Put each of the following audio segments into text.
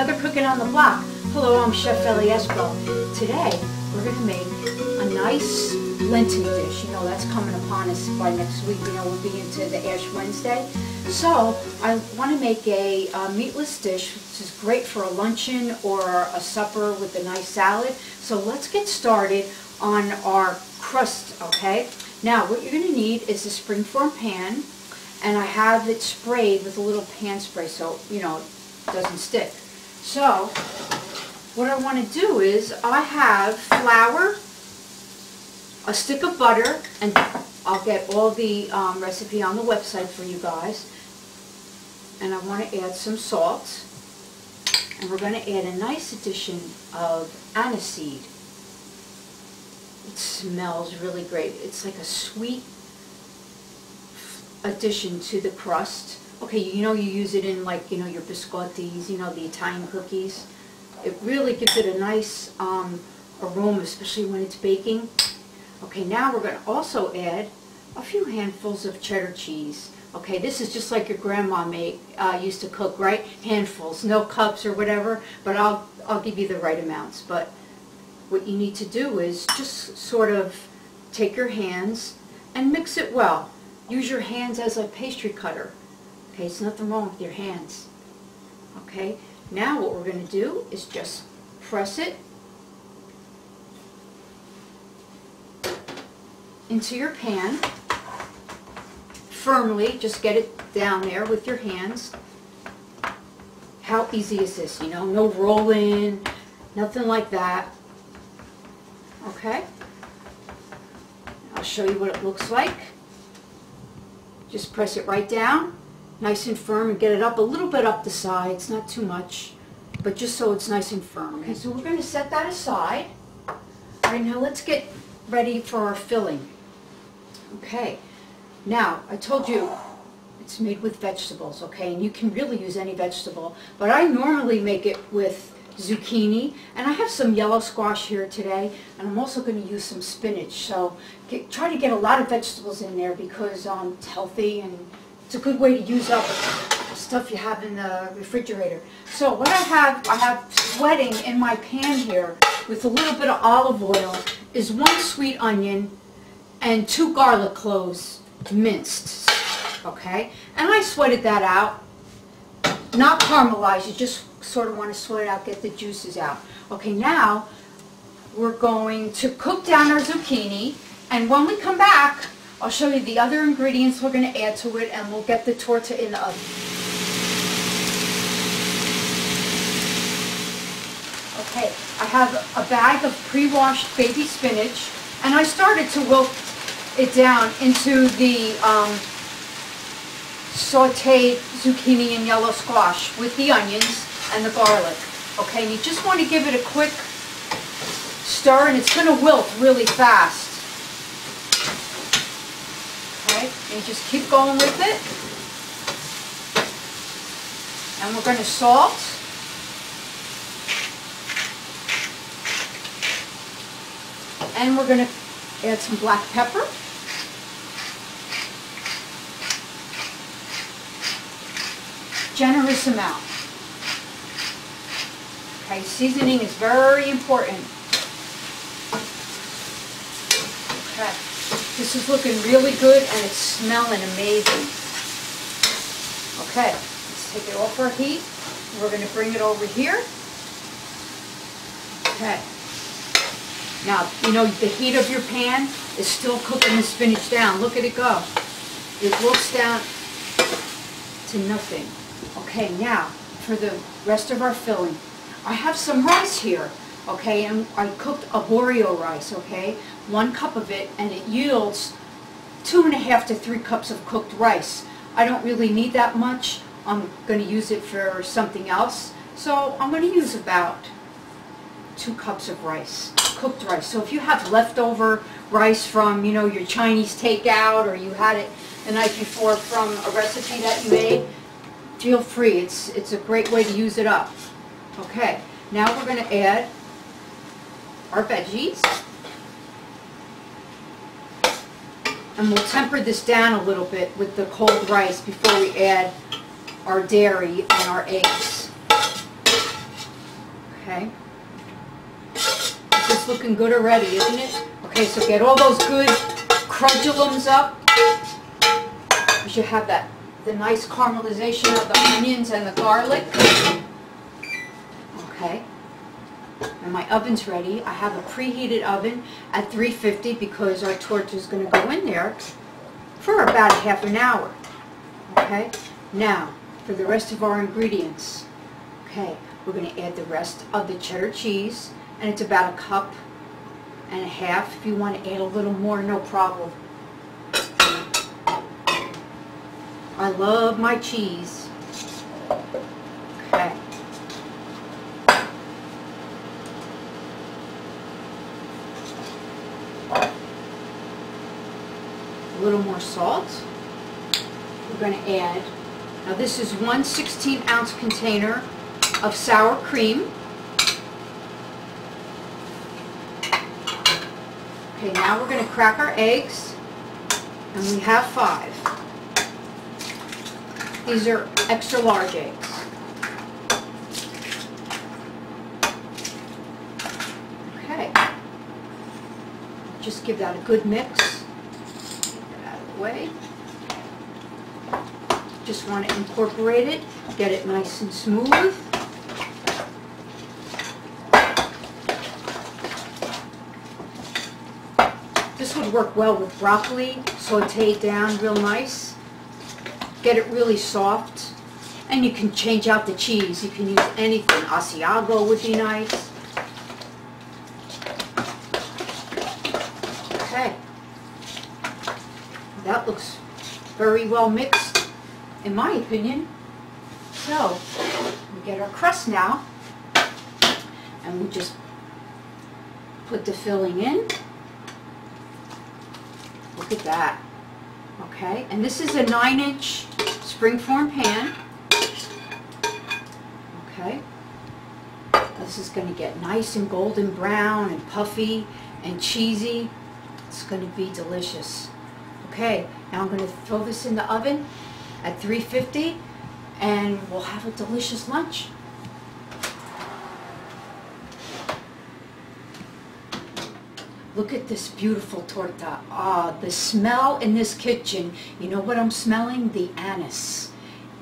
Another Cooking on the Block. Hello, I'm Chef Ellie Today, we're going to make a nice Lenten dish. You know, that's coming upon us by next week. You know, we'll be into the Ash Wednesday. So, I want to make a, a meatless dish, which is great for a luncheon or a supper with a nice salad. So let's get started on our crust, okay? Now, what you're going to need is a springform pan, and I have it sprayed with a little pan spray so, you know, it doesn't stick. So, what I want to do is, I have flour, a stick of butter, and I'll get all the um, recipe on the website for you guys. And I want to add some salt. And we're going to add a nice addition of aniseed. It smells really great. It's like a sweet addition to the crust. Okay, you know you use it in like, you know, your biscottis, you know, the Italian cookies. It really gives it a nice um, aroma, especially when it's baking. Okay, now we're going to also add a few handfuls of cheddar cheese. Okay, this is just like your grandma made, uh, used to cook, right? Handfuls, no cups or whatever, but I'll, I'll give you the right amounts. But what you need to do is just sort of take your hands and mix it well. Use your hands as a pastry cutter. Okay, it's nothing wrong with your hands. Okay, now what we're going to do is just press it into your pan firmly. Just get it down there with your hands. How easy is this? You know, no rolling, nothing like that. Okay? I'll show you what it looks like. Just press it right down, nice and firm, and get it up a little bit up the sides, not too much, but just so it's nice and firm. Okay, so we're going to set that aside. All right, now let's get ready for our filling. Okay, now I told you it's made with vegetables, okay, and you can really use any vegetable, but I normally make it with zucchini, and I have some yellow squash here today, and I'm also going to use some spinach. So get, try to get a lot of vegetables in there because um, it's healthy and it's a good way to use up stuff you have in the refrigerator. So what I have, I have sweating in my pan here with a little bit of olive oil is one sweet onion and two garlic cloves minced, okay? And I sweated that out, not caramelized, you just sort of want to sweat it out, get the juices out. Okay, now we're going to cook down our zucchini, and when we come back, I'll show you the other ingredients we're going to add to it, and we'll get the torta in the oven. Okay, I have a bag of pre-washed baby spinach, and I started to wilt it down into the um, sauteed zucchini and yellow squash with the onions and the garlic. Okay, and you just want to give it a quick stir and it's going to wilt really fast. Okay, and you just keep going with it. And we're going to salt. And we're going to add some black pepper. Generous amount. Okay, seasoning is very important. Okay, this is looking really good and it's smelling amazing. Okay, let's take it off our heat. We're going to bring it over here. Okay. Now, you know, the heat of your pan is still cooking the spinach down. Look at it go. It looks down to nothing. Okay, now, for the rest of our filling, I have some rice here, okay, and I cooked a arborio rice, okay, one cup of it, and it yields two and a half to three cups of cooked rice. I don't really need that much. I'm going to use it for something else, so I'm going to use about two cups of rice, cooked rice. So if you have leftover rice from, you know, your Chinese takeout, or you had it the night before from a recipe that you made, feel free. It's, it's a great way to use it up. Okay, now we're going to add our veggies. And we'll temper this down a little bit with the cold rice before we add our dairy and our eggs. Okay. It's looking good already, isn't it? Okay, so get all those good crudulums up. You should have that, the nice caramelization of the onions and the garlic. Okay. And my oven's ready. I have a preheated oven at 350 because our torta is going to go in there for about half an hour. Okay. Now, for the rest of our ingredients. Okay, we're going to add the rest of the cheddar cheese, and it's about a cup and a half. If you want to add a little more, no problem. I love my cheese. Okay. A little more salt. We're going to add, now this is one 16 ounce container of sour cream. Okay, now we're going to crack our eggs, and we have five. These are extra large eggs. Okay. Just give that a good mix. Get that out of the way. Just want to incorporate it, get it nice and smooth. This would work well with broccoli, sauteed down real nice. Get it really soft. And you can change out the cheese. You can use anything. Asiago would be nice. Okay. That looks very well mixed, in my opinion. So, we get our crust now. And we just put the filling in. Look at that. Okay, and this is a 9-inch springform pan. Okay. This is going to get nice and golden brown and puffy and cheesy. It's going to be delicious. Okay, now I'm going to throw this in the oven at 350 and we'll have a delicious lunch. Look at this beautiful torta. Ah, the smell in this kitchen. You know what I'm smelling? The anise.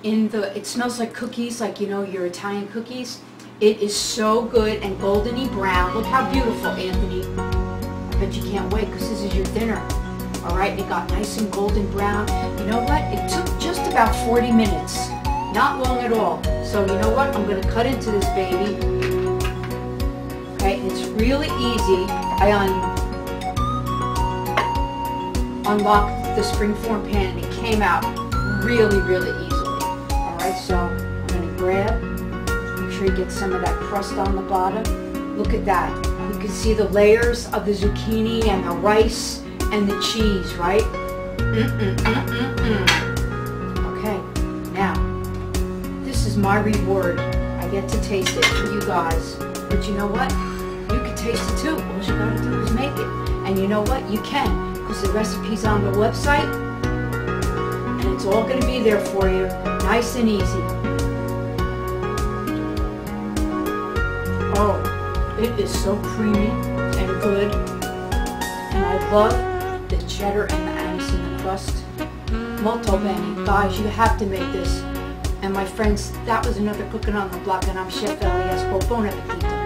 In the, it smells like cookies, like you know your Italian cookies. It is so good and goldeny brown. Look how beautiful, Anthony. I bet you can't wait because this is your dinner. All right, it got nice and golden brown. You know what? It took just about 40 minutes. Not long at all. So you know what? I'm going to cut into this baby. Okay, it's really easy. I un unlocked the springform pan and it came out really, really easily. Alright, so I'm going to grab, make sure you get some of that crust on the bottom. Look at that. You can see the layers of the zucchini and the rice and the cheese, right? Mm -mm, mm okay, now, this is my reward. I get to taste it for you guys. But you know what? You can taste it too. All you gotta do is make it. And you know what? You can because the recipe's on the website and it's all going to be there for you nice and easy oh it is so creamy and good and I love cheddar and the anise in the crust. Molto bene guys you have to make this. And my friends that was another cooking on the block and I'm Chef Elias. Bon appetito